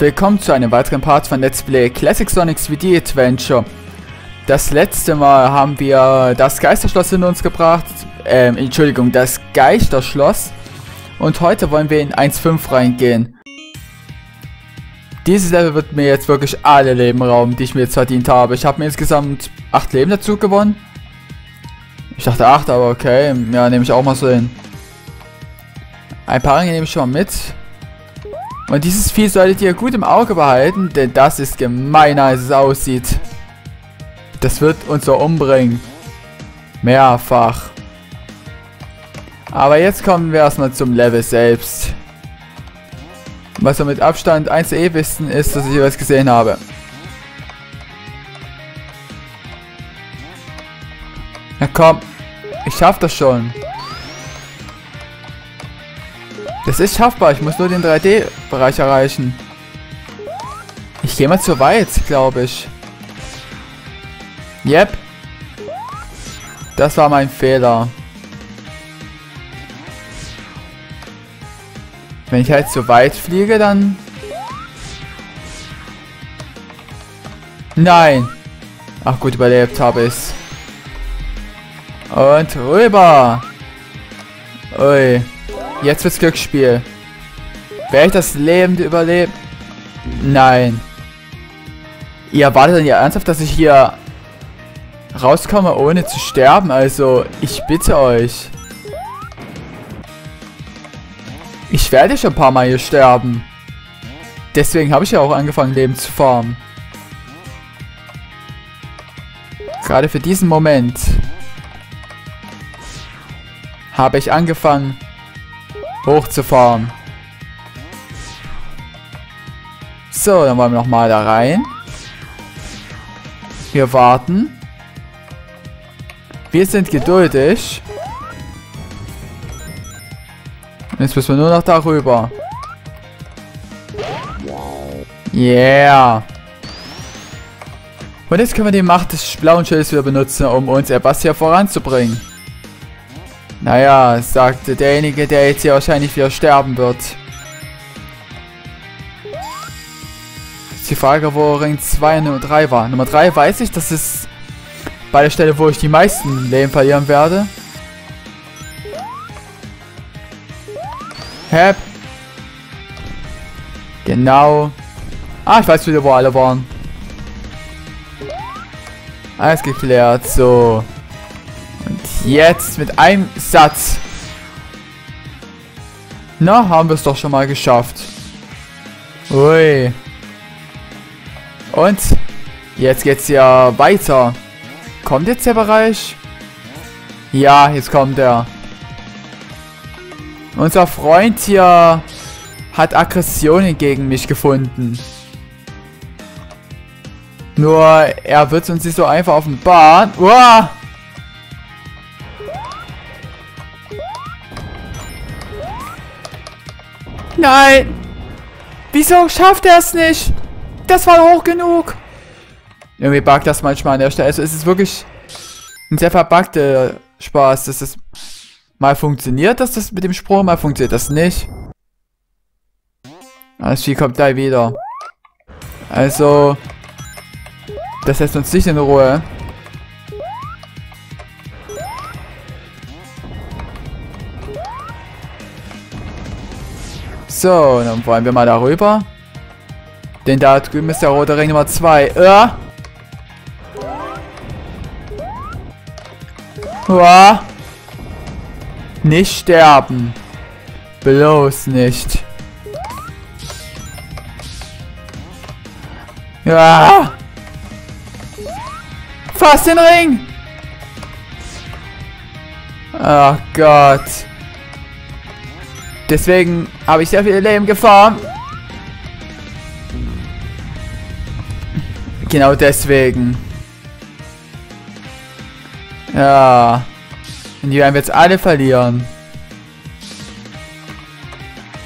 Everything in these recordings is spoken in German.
Willkommen zu einem weiteren Part von Let's Play Classic Sonic 3D Adventure. Das letzte Mal haben wir das Geisterschloss in uns gebracht. Ähm, Entschuldigung, das Geisterschloss. Und heute wollen wir in 1.5 reingehen. Dieses Level wird mir jetzt wirklich alle Leben rauben, die ich mir jetzt verdient habe. Ich habe mir insgesamt 8 Leben dazu gewonnen. Ich dachte 8, aber okay. Ja, nehme ich auch mal so hin. Ein paar Ringe nehme ich schon mal mit. Und dieses Vieh solltet ihr gut im Auge behalten, denn das ist gemeiner als es aussieht. Das wird uns so umbringen. Mehrfach. Aber jetzt kommen wir erstmal zum Level selbst. Was wir mit Abstand 1 eh wissen, ist, dass ich was gesehen habe. Na komm, ich schaff das schon. Das ist schaffbar. Ich muss nur den 3D-Bereich erreichen. Ich gehe mal zu weit, glaube ich. Yep. Das war mein Fehler. Wenn ich halt zu weit fliege, dann... Nein. Ach gut, überlebt habe ich Und rüber. Ui. Jetzt wird's Glücksspiel. Werde ich das lebend überleben? Nein. Ihr erwartet denn ja ernsthaft, dass ich hier rauskomme, ohne zu sterben? Also, ich bitte euch. Ich werde schon ein paar Mal hier sterben. Deswegen habe ich ja auch angefangen, Leben zu farmen. Gerade für diesen Moment habe ich angefangen, hochzufahren. So, dann wollen wir nochmal da rein. Wir warten. Wir sind geduldig. Jetzt müssen wir nur noch darüber. Yeah. Und jetzt können wir die Macht des blauen Schildes wieder benutzen, um uns etwas hier voranzubringen. Naja, sagte derjenige, der jetzt hier wahrscheinlich wieder sterben wird. Ist die Frage, wo Ring 2 und Nummer 3 war. Nummer 3 weiß ich, das ist bei der Stelle, wo ich die meisten Leben verlieren werde. Hep. Genau. Ah, ich weiß wieder, wo alle waren. Alles geklärt. So. Jetzt mit einem Satz. Na, haben wir es doch schon mal geschafft. Ui. Und jetzt geht's ja weiter. Kommt jetzt der Bereich? Ja, jetzt kommt er. Unser Freund hier hat Aggressionen gegen mich gefunden. Nur, er wird uns nicht so einfach offenbaren. Uah! Nein! Wieso schafft er es nicht? Das war hoch genug. Irgendwie buggt das manchmal an der Stelle. Also es ist wirklich ein sehr verbuggter Spaß, dass das mal funktioniert, dass das mit dem Sprung, mal funktioniert das nicht. Das Vieh kommt gleich wieder. Also, das lässt uns nicht in Ruhe. So, dann wollen wir mal darüber. Denn da drüben ist der rote Ring Nummer 2. Äh. Uah. Nicht sterben. Bloß nicht. Ja. Fast den Ring. Oh Gott. Deswegen habe ich sehr viele Leben gefahren. Genau deswegen. Ja. Und die werden wir jetzt alle verlieren.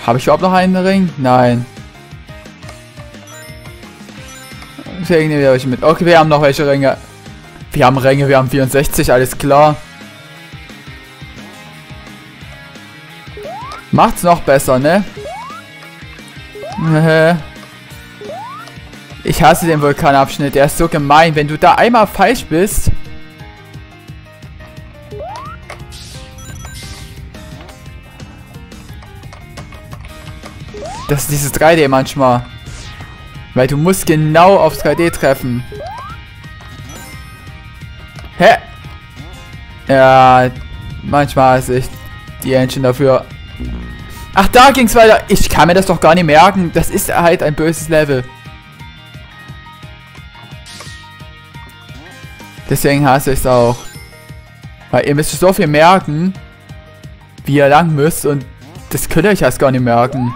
Habe ich überhaupt noch einen Ring? Nein. Deswegen nehmen wir euch mit. Okay, wir haben noch welche Ringe. Wir haben Ringe, wir haben 64, alles klar. Macht's noch besser, ne? Ich hasse den Vulkanabschnitt, der ist so gemein. Wenn du da einmal falsch bist... Das ist dieses 3D manchmal. Weil du musst genau aufs 3D treffen. Hä? Ja, manchmal ist ich die Engine dafür. Ach, da ging's weiter. Ich kann mir das doch gar nicht merken. Das ist halt ein böses Level. Deswegen hasse ich es auch. Weil ihr müsst so viel merken, wie ihr lang müsst und das könnt ihr euch erst gar nicht merken.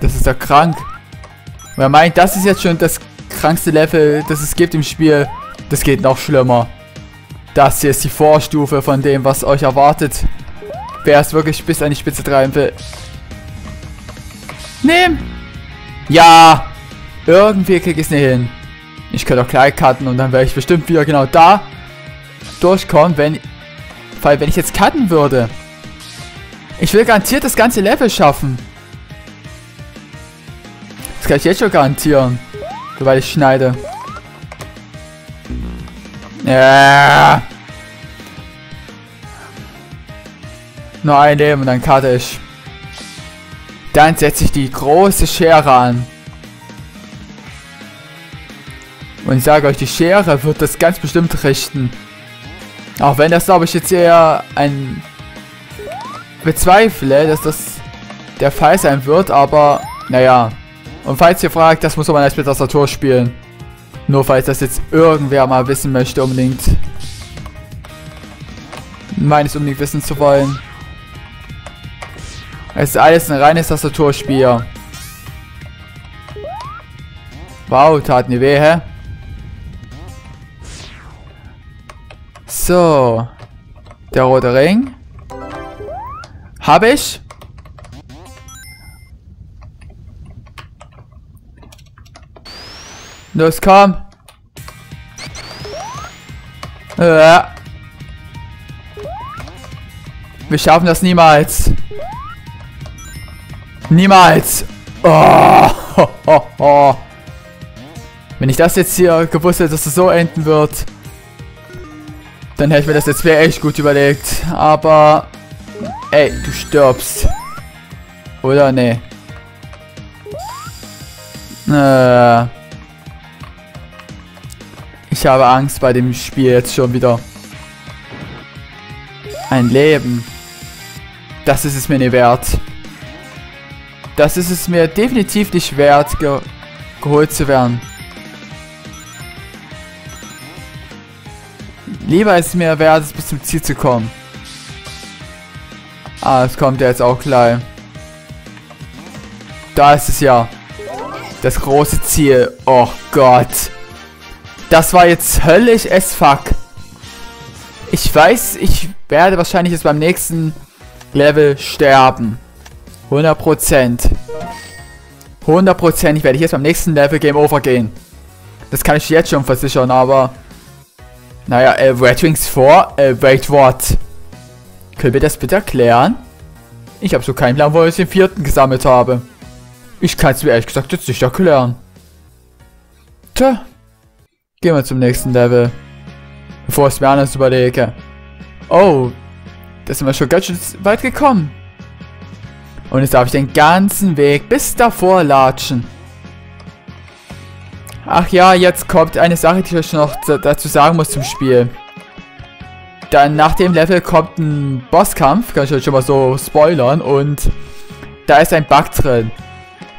Das ist ja krank. Wer meint, das ist jetzt schon das krankste Level, das es gibt im Spiel. Das geht noch schlimmer. Das hier ist die Vorstufe von dem, was euch erwartet. Wer es wirklich bis an die Spitze treiben will. Nehm! Ja! Irgendwie krieg ich es nicht hin. Ich könnte auch gleich cutten und dann wäre ich bestimmt wieder genau da durchkommen, wenn... Weil wenn ich jetzt cutten würde. Ich will garantiert das ganze Level schaffen. Das kann ich jetzt schon garantieren. Soweit ich schneide. Ja. Nur ein Leben und dann cutte ich. Dann setze ich die große Schere an. Und ich sage euch, die Schere wird das ganz bestimmt richten. Auch wenn das, glaube ich, jetzt eher ein... Bezweifle, dass das der Fall sein wird, aber naja. Und falls ihr fragt, das muss man erst mit Tastatur spielen. Nur falls das jetzt irgendwer mal wissen möchte, unbedingt. Meines unbedingt wissen zu wollen. Es ist alles ein reines Tastaturspiel. Wow, tat mir weh, hä? So. Der rote Ring. Habe ich. Los, komm. Ja. Wir schaffen das niemals. Niemals. Oh, ho, ho. Wenn ich das jetzt hier gewusst hätte, dass es so enden wird. Dann hätte ich mir das jetzt echt gut überlegt. Aber... Ey, du stirbst. Oder? Nee. Äh, ich habe Angst bei dem Spiel jetzt schon wieder. Ein Leben. Das ist es mir nicht wert. Das ist es mir definitiv nicht wert, ge geholt zu werden. Lieber ist es mir wert, es bis zum Ziel zu kommen. Ah, es kommt ja jetzt auch gleich. Da ist es ja. Das große Ziel. Oh Gott. Das war jetzt höllisch as fuck. Ich weiß, ich werde wahrscheinlich jetzt beim nächsten Level sterben. 100%. 100% werde ich jetzt beim nächsten Level Game Over gehen. Das kann ich jetzt schon versichern, aber... Naja, äh, Red Wings 4? Äh, wait, what? Können wir das bitte erklären? Ich habe so keinen Plan, wo ich den vierten gesammelt habe. Ich kann es mir ehrlich gesagt jetzt nicht erklären. Tja. Gehen wir zum nächsten Level. Bevor ich es mir anders überlege. Oh. Da sind wir schon ganz schön weit gekommen. Und jetzt darf ich den ganzen Weg bis davor latschen. Ach ja, jetzt kommt eine Sache, die ich euch noch dazu sagen muss zum Spiel. Dann nach dem Level kommt ein Bosskampf, kann ich euch schon mal so spoilern. Und da ist ein Bug drin.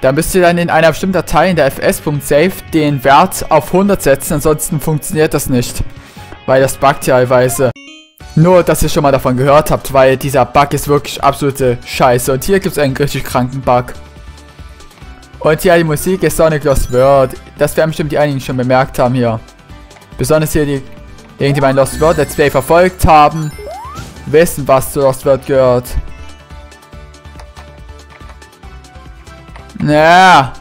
Da müsst ihr dann in einer bestimmten Datei in der fs.save den Wert auf 100 setzen, ansonsten funktioniert das nicht. Weil das buggt teilweise. Nur, dass ihr schon mal davon gehört habt, weil dieser Bug ist wirklich absolute Scheiße. Und hier gibt es einen richtig kranken Bug. Und ja, die Musik ist Sonic Lost World. Das werden bestimmt die einigen schon bemerkt haben hier. Besonders hier die, die, die mein Lost World Let's Play verfolgt haben, wissen, was zu Lost World gehört. Ja.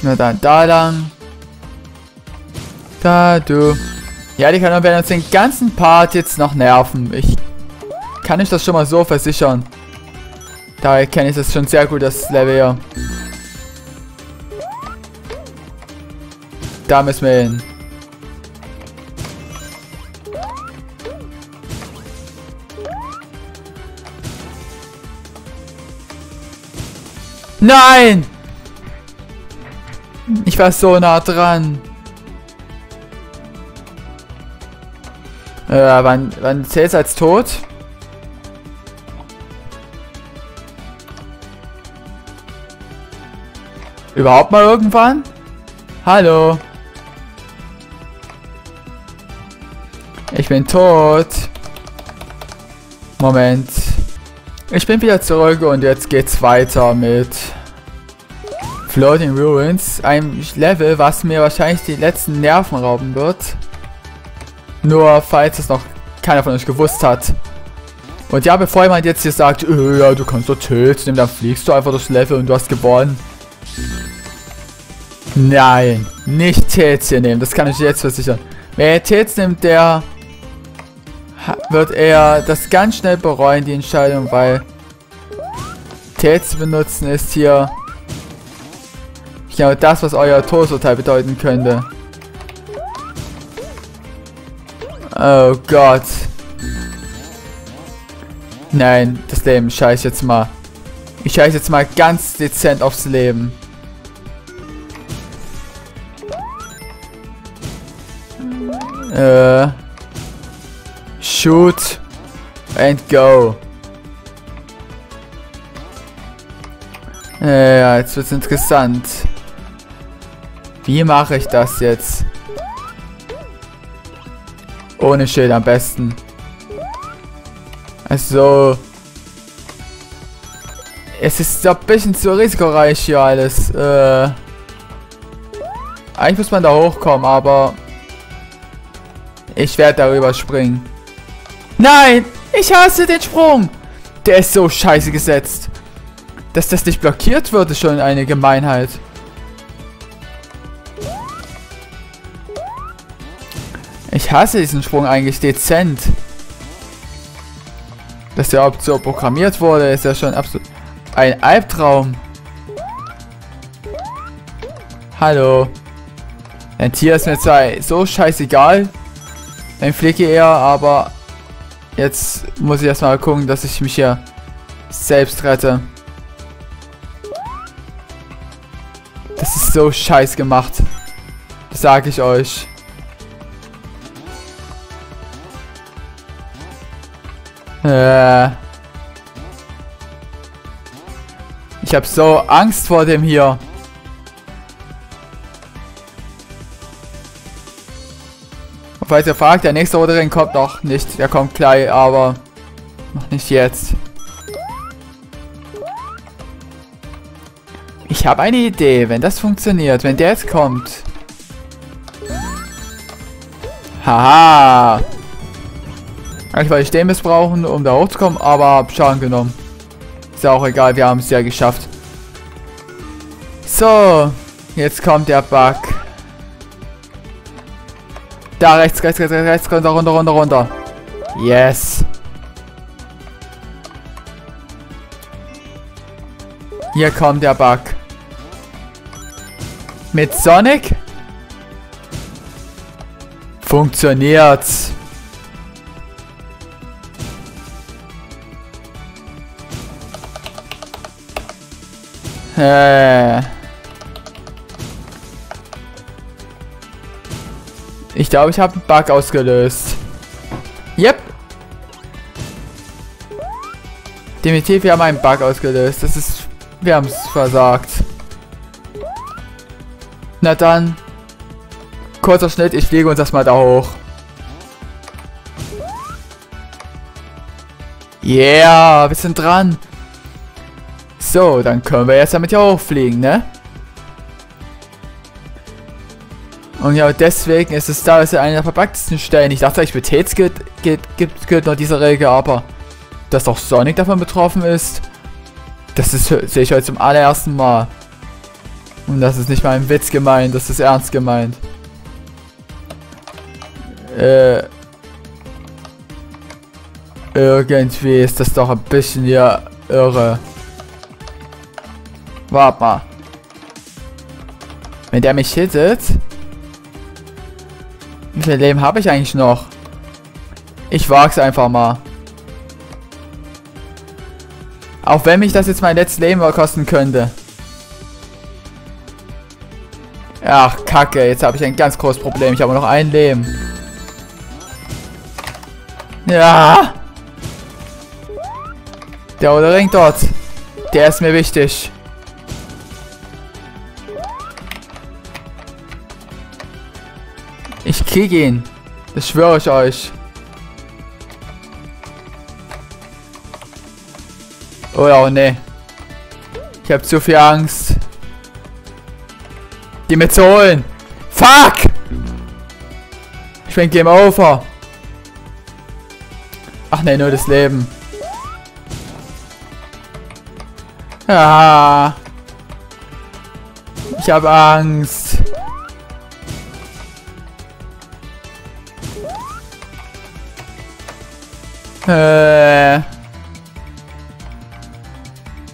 Na dann, da lang. Da, du. Ja, die können werden uns den ganzen Part jetzt noch nerven. Ich kann ich das schon mal so versichern. Daher kenne ich das schon sehr gut, das Level hier. Da müssen wir hin. Nein! Ich war so nah dran. Äh, wann, wann zählt als tot? Überhaupt mal irgendwann? Hallo? Ich bin tot. Moment. Ich bin wieder zurück und jetzt geht's weiter mit Floating Ruins. Ein Level, was mir wahrscheinlich die letzten Nerven rauben wird. Nur falls es noch keiner von euch gewusst hat. Und ja, bevor jemand jetzt hier sagt, äh, ja, du kannst doch Tilts nehmen, dann fliegst du einfach durchs Level und du hast gewonnen. Nein, nicht Tilts hier nehmen, das kann ich jetzt versichern. Wer Tilts nimmt, der wird er das ganz schnell bereuen, die Entscheidung, weil Tilts benutzen ist hier genau das, was euer Todesurteil bedeuten könnte. Oh Gott. Nein, das Leben scheiß jetzt mal. Ich scheiß jetzt mal ganz dezent aufs Leben. Äh. Shoot and go. Ja, jetzt wird's interessant. Wie mache ich das jetzt? Ohne Schild am besten. Also. Es ist ein bisschen zu risikoreich hier alles. Äh, eigentlich muss man da hochkommen, aber ich werde darüber springen. Nein! Ich hasse den Sprung! Der ist so scheiße gesetzt. Dass das nicht blockiert wird, ist schon eine Gemeinheit. Ich hasse diesen Sprung eigentlich dezent. Dass der überhaupt so programmiert wurde, ist ja schon absolut ein Albtraum. Hallo. Ein Tier ist mir zwar so scheißegal. Ein Flicke eher, aber jetzt muss ich erstmal gucken, dass ich mich hier selbst rette. Das ist so scheiß gemacht. Das sage ich euch. Äh. Ich habe so Angst vor dem hier. Und falls ihr fragt, der nächste Roderin kommt noch nicht. Der kommt gleich, aber noch nicht jetzt. Ich habe eine Idee, wenn das funktioniert, wenn der jetzt kommt. Haha. Wollte ich den missbrauchen, um da hochzukommen, aber Schaden genommen. Ist ja auch egal, wir haben es ja geschafft. So, jetzt kommt der Bug. Da, rechts, rechts, rechts, rechts, runter, runter, runter, runter. Yes. Hier kommt der Bug. Mit Sonic? Funktioniert's. Äh. Ich glaube, ich habe einen Bug ausgelöst. Yep. Definitiv, wir haben einen Bug ausgelöst. Das ist... Wir haben es versagt. Na dann. Kurzer Schnitt, ich fliege uns das mal da hoch. Yeah, wir sind dran. So, dann können wir jetzt damit ja hochfliegen, ne? Und ja, deswegen ist es da ist eine der verpacktesten Stellen. Ich dachte, ich mit Tates gilt, gilt, gilt, gilt noch diese Regel, aber dass auch Sonic davon betroffen ist, das ist, sehe ich heute zum allerersten Mal. Und das ist nicht mal ein Witz gemeint, das ist ernst gemeint. Äh, irgendwie ist das doch ein bisschen ja irre. Warte mal. Wenn der mich hittet... Wie viel Leben habe ich eigentlich noch? Ich wag's einfach mal. Auch wenn mich das jetzt mein letztes Leben kosten könnte. Ach, kacke. Jetzt habe ich ein ganz großes Problem. Ich habe noch ein Leben. Ja. Der rote Ring dort. Der ist mir wichtig. Krieg ihn. Das schwöre ich euch. Oh ja, oh ne. Ich habe zu viel Angst. Die mir zu holen. Fuck! Ich bin Game Over. Ach ne, nur das Leben. Ja. Ich habe Angst. Äh.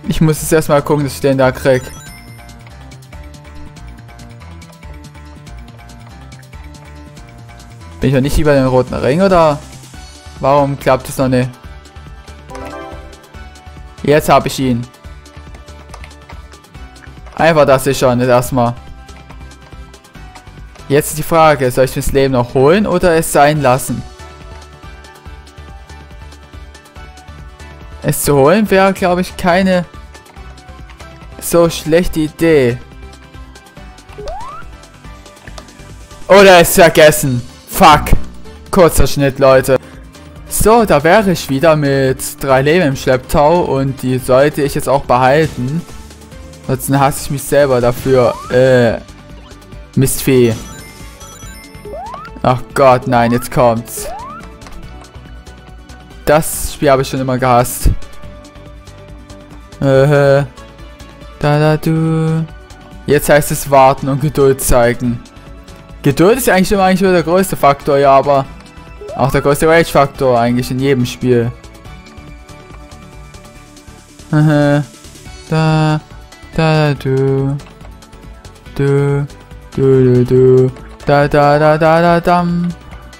Ich muss jetzt erstmal gucken, dass ich den da krieg. Bin ich noch nicht über den roten Ring oder? Warum klappt es noch nicht? Jetzt habe ich ihn. Einfach das ist schon erstmal. Jetzt ist die Frage, soll ich das Leben noch holen oder es sein lassen? Es zu holen wäre, glaube ich, keine so schlechte Idee. Oder es vergessen. Fuck. Kurzer Schnitt, Leute. So, da wäre ich wieder mit drei Leben im Schlepptau und die sollte ich jetzt auch behalten. Ansonsten hasse ich mich selber dafür. Äh, Mistfee. Ach Gott, nein, jetzt kommt's. Das Spiel habe ich schon immer gehasst. Äh, da da du. Jetzt heißt es warten und Geduld zeigen. Geduld ist eigentlich immer eigentlich nur der größte Faktor, ja, aber auch der größte Rage-Faktor eigentlich in jedem Spiel. da, da, da, du, du, du, du, du, da, da, da, da, da, dam.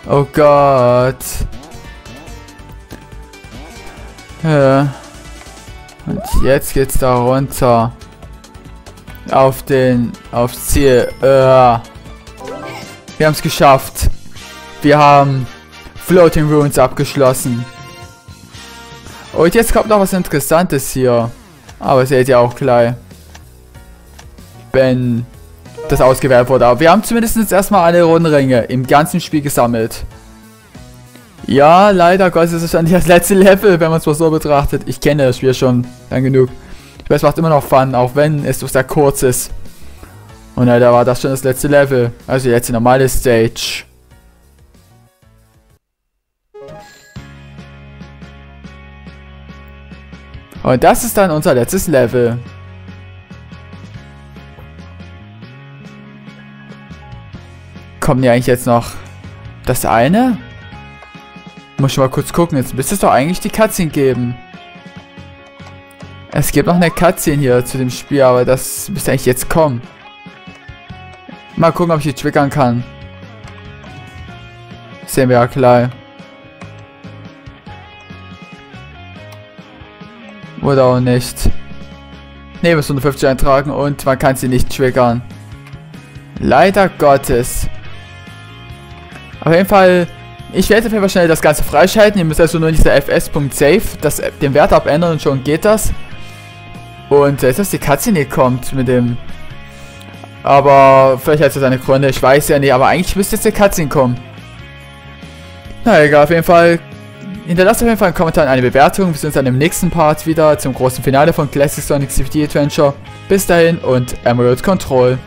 Oh Gott. Und jetzt geht's da runter. Auf den, aufs Ziel. Äh. Wir haben es geschafft. Wir haben Floating Ruins abgeschlossen. Und jetzt kommt noch was Interessantes hier. Aber seht ihr auch gleich. Wenn das ausgewählt wurde. Aber wir haben zumindest erstmal alle Rundringe im ganzen Spiel gesammelt. Ja, leider Gott, ist es wahrscheinlich das letzte Level, wenn man es mal so betrachtet. Ich kenne das Spiel schon lang genug. Ich weiß, es macht immer noch Fun, auch wenn es so sehr kurz ist. Und leider war das schon das letzte Level. Also jetzt die normale Stage. Und das ist dann unser letztes Level. Kommen die eigentlich jetzt noch das eine? Muss ich mal kurz gucken. Jetzt müsste es doch eigentlich die Cutscene geben. Es gibt noch eine Cutscene hier zu dem Spiel, aber das müsste eigentlich jetzt kommen. Mal gucken, ob ich die triggern kann. Sehen wir ja gleich. Oder auch nicht. Ne, bis 150 eintragen und man kann sie nicht triggern. Leider Gottes. Auf jeden Fall ich werde auf jeden Fall schnell das Ganze freischalten. Ihr müsst also nur in dieser fs.save den Wert abändern und schon geht das. Und jetzt dass die Cutscene kommt mit dem... Aber vielleicht hat es seine Gründe, ich weiß ja nicht. Aber eigentlich müsste jetzt der Cutscene kommen. Na egal, auf jeden Fall... Hinterlasst auf jeden Fall einen Kommentar und eine Bewertung. Wir sehen uns dann im nächsten Part wieder zum großen Finale von Classic Sonic CFD Adventure. Bis dahin und Emerald Control.